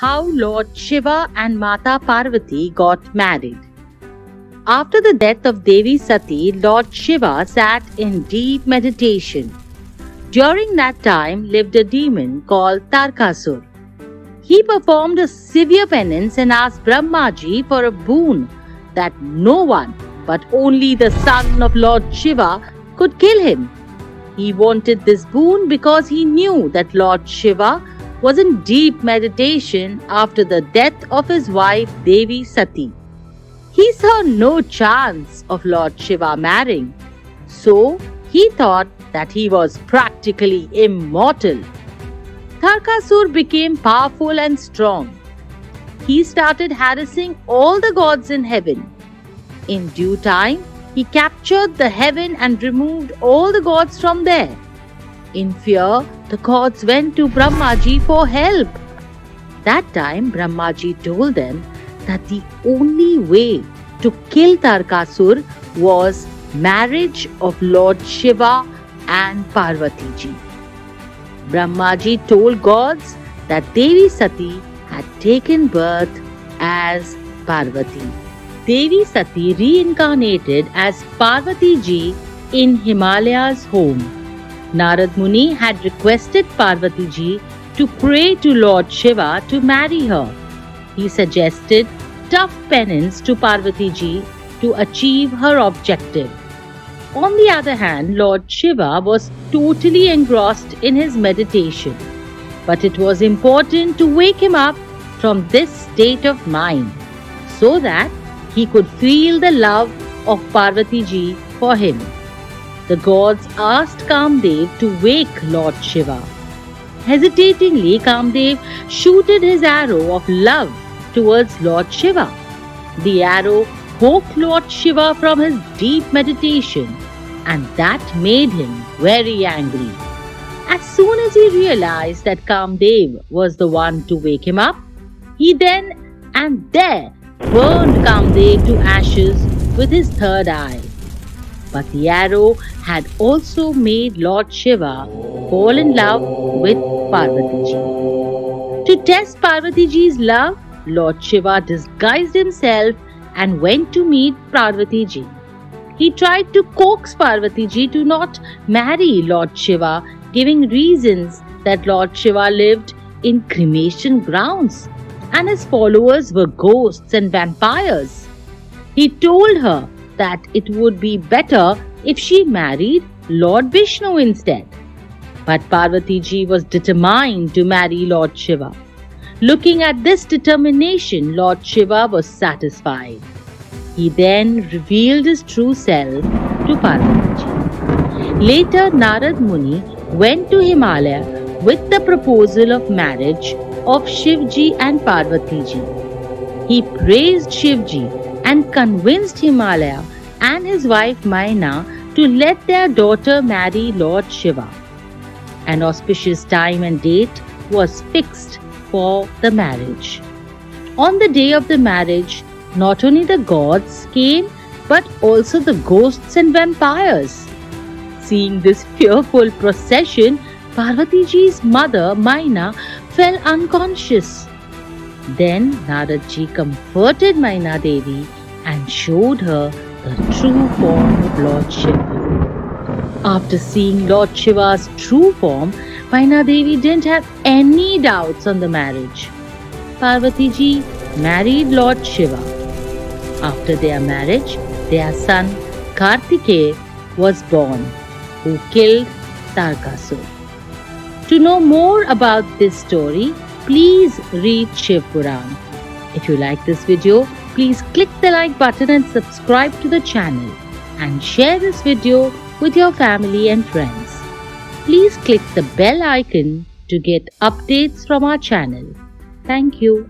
how Lord Shiva and Mata Parvati got married. After the death of Devi Sati, Lord Shiva sat in deep meditation. During that time lived a demon called Tarkasur. He performed a severe penance and asked Brahmaji for a boon that no one but only the son of Lord Shiva could kill him. He wanted this boon because he knew that Lord Shiva was in deep meditation after the death of his wife Devi Sati. He saw no chance of Lord Shiva marrying, so he thought that he was practically immortal. Tarkasur became powerful and strong. He started harassing all the gods in heaven. In due time, he captured the heaven and removed all the gods from there. In fear, the gods went to Brahmaji for help. That time, Brahmaji told them that the only way to kill Tarkasur was marriage of Lord Shiva and Parvati ji. Brahmaji told gods that Devi Sati had taken birth as Parvati. Devi Sati reincarnated as Parvati ji in Himalaya's home. Narad Muni had requested Parvati ji to pray to Lord Shiva to marry her. He suggested tough penance to Parvati ji to achieve her objective. On the other hand, Lord Shiva was totally engrossed in his meditation. But it was important to wake him up from this state of mind so that he could feel the love of Parvati ji for him. The gods asked Kamdev to wake Lord Shiva. Hesitatingly, Kamdev shooted his arrow of love towards Lord Shiva. The arrow woke Lord Shiva from his deep meditation and that made him very angry. As soon as he realized that Kamdev was the one to wake him up, he then and there burned Kamdev to ashes with his third eye. But the arrow had also made Lord Shiva fall in love with Parvati Ji. To test Parvati Ji's love, Lord Shiva disguised himself and went to meet Parvati Ji. He tried to coax Parvati Ji to not marry Lord Shiva, giving reasons that Lord Shiva lived in cremation grounds and his followers were ghosts and vampires. He told her that it would be better if she married Lord Vishnu instead. But Parvati Ji was determined to marry Lord Shiva. Looking at this determination, Lord Shiva was satisfied. He then revealed his true self to Parvati. ji. Later, Narad Muni went to Himalaya with the proposal of marriage of Shivji and Parvati ji. He praised Shivji and convinced Himalaya and his wife Maina to let their daughter marry Lord Shiva. An auspicious time and date was fixed for the marriage. On the day of the marriage, not only the gods came but also the ghosts and vampires. Seeing this fearful procession, Parvati ji's mother Maina fell unconscious. Then Naradji comforted Maina Devi and showed her the true form of Lord Shiva. After seeing Lord Shiva's true form, Maina Devi didn't have any doubts on the marriage. Parvati ji married Lord Shiva. After their marriage, their son Kartikeya was born, who killed Tarkasur. To know more about this story, please read Shiv Puran. If you like this video, please click the like button and subscribe to the channel and share this video with your family and friends. Please click the bell icon to get updates from our channel. Thank you.